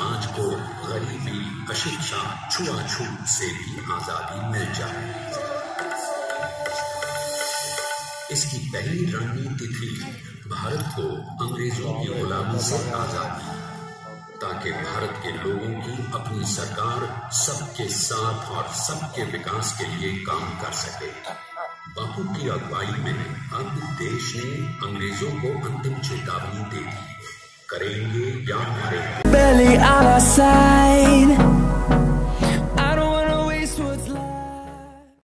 समाज को गरीबी अशिक्षा छुआछूत से भी आज़ादी मिल जाए। इसकी पहली रणनीति थी भारत को अंग्रेज़ों की गुलामी से आज़ादी, ताकि भारत के लोगों की अपनी सरकार सबके साथ और सबके विकास के लिए काम कर सके। बापू की अगुवाई में अब देश ने अंग्रेज़ों को अंतिम चेतावनी दे दी। करेंगे या side